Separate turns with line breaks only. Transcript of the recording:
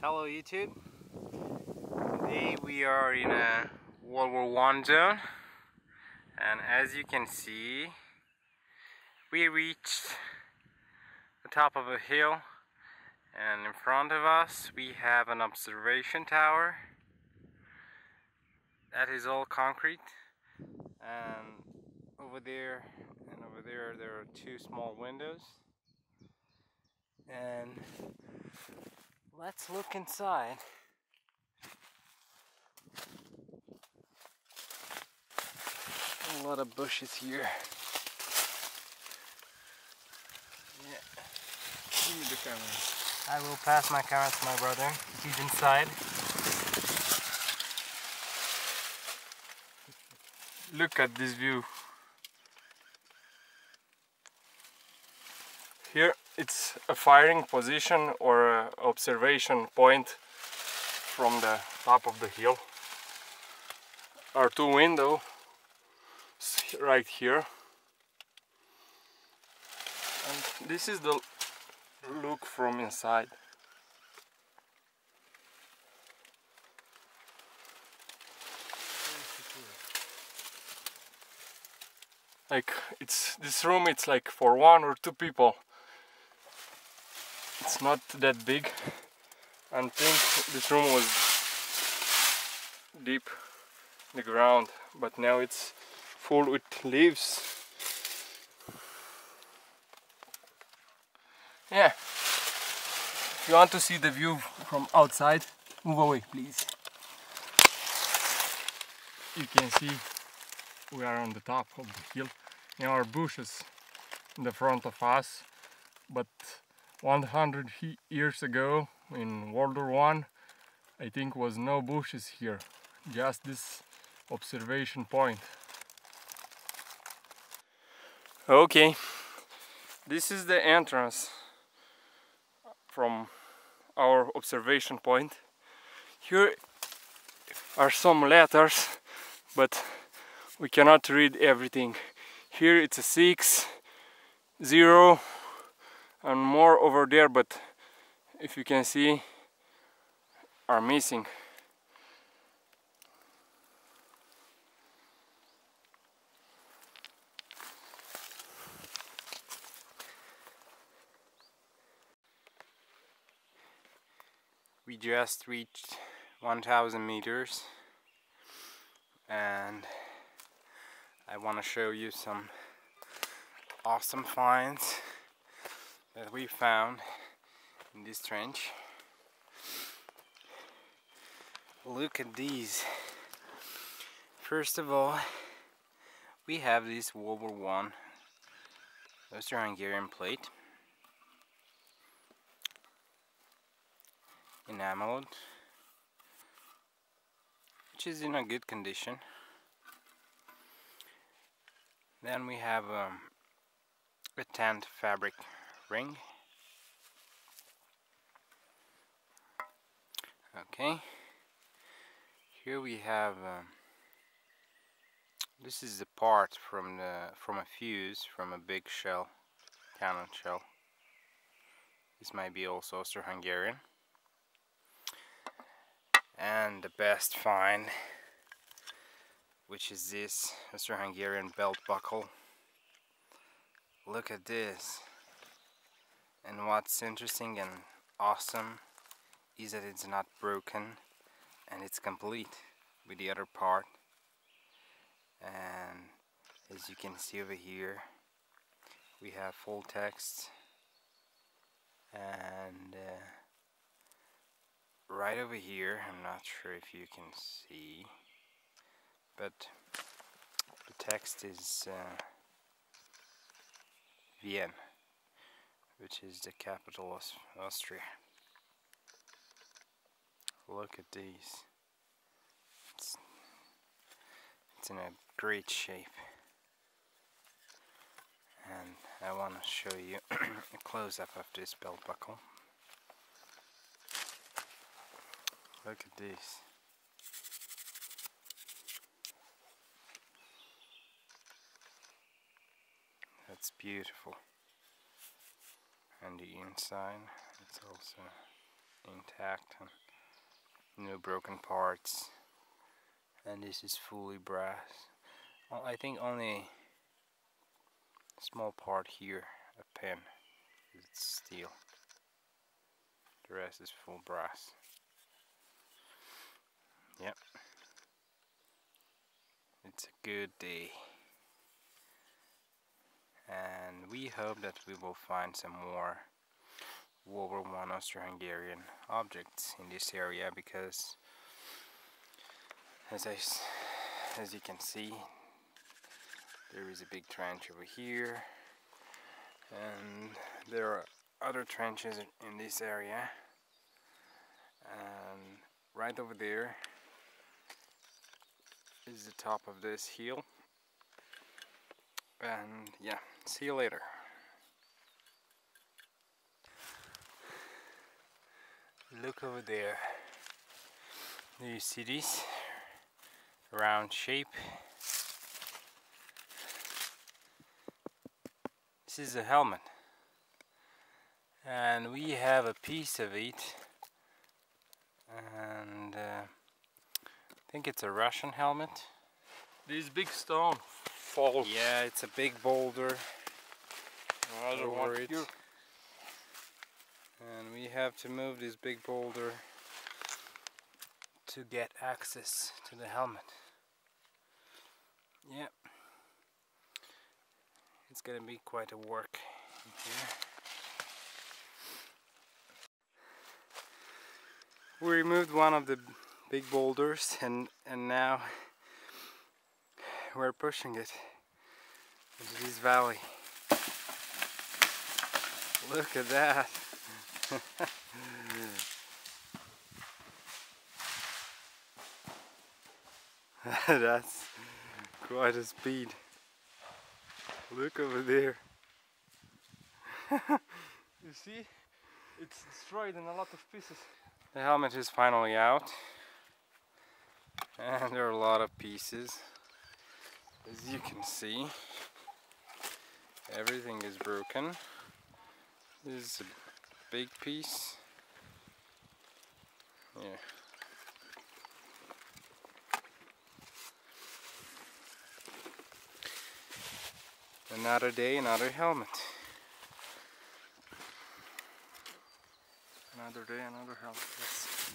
Hello YouTube. Today we are in a World War One zone and as you can see we reached the top of a hill and in front of us we have an observation tower that is all concrete and over there and over there there are two small windows and let's look inside. A lot of bushes here. Yeah.
Give me the camera.
I will pass my camera to my brother. He's inside.
Look at this view. Here it's a firing position or observation point from the top of the hill. Our two windows right here. And this is the look from inside. Like it's this room it's like for one or two people it's not that big. And think this room was deep in the ground but now it's full with leaves. Yeah. If you want to see the view from outside move away please. You can see we are on the top of the hill. There are bushes in the front of us but 100 years ago in World War One, I think was no bushes here, just this observation point. Okay, this is the entrance from our observation point. Here are some letters, but we cannot read everything. Here it's a 6, 0, and more over there but if you can see are missing.
We just reached 1000 meters and I want to show you some awesome finds that we found in this trench. Look at these. First of all, we have this World War One Austro-Hungarian plate enameled which is in a good condition then we have um, a tanned fabric ring. Okay, here we have. Um, this is the part from the from a fuse from a big shell, cannon shell. This might be also Austro-Hungarian. And the best find, which is this Austro-Hungarian belt buckle. Look at this. And what's interesting and awesome is that it's not broken and it's complete with the other part. And as you can see over here, we have full text and uh, right over here, I'm not sure if you can see, but the text is uh, Vienna which is the capital of Austria. Look at these. It's, it's in a great shape. And I want to show you a close-up of this belt buckle. Look at this. That's beautiful and the inside it's also intact no broken parts. And this is fully brass. I think only small part here a pin it's steel. The rest is full brass. Yep. It's a good day and we hope that we will find some more World War One Austro-Hungarian objects in this area because as I as you can see there is a big trench over here and there are other trenches in this area and right over there is the top of this hill and yeah see you later. Look over there. Do you see this? Round shape. This is a helmet. And we have a piece of it. And uh, I think it's a Russian helmet.
This big stone falls.
yeah it's a big boulder
Another one
it.
here.
and we have to move this big boulder to get access to the helmet. Yep. It's gonna be quite a work in here. We removed one of the big boulders and and now we're pushing it this valley. Look at that. That's quite a speed. Look over there.
You see? It's destroyed in a lot of pieces.
The helmet is finally out. And there are a lot of pieces. As you can see, everything is broken. This is a big piece. Yeah. Another day, another helmet.
Another day, another helmet. Yes.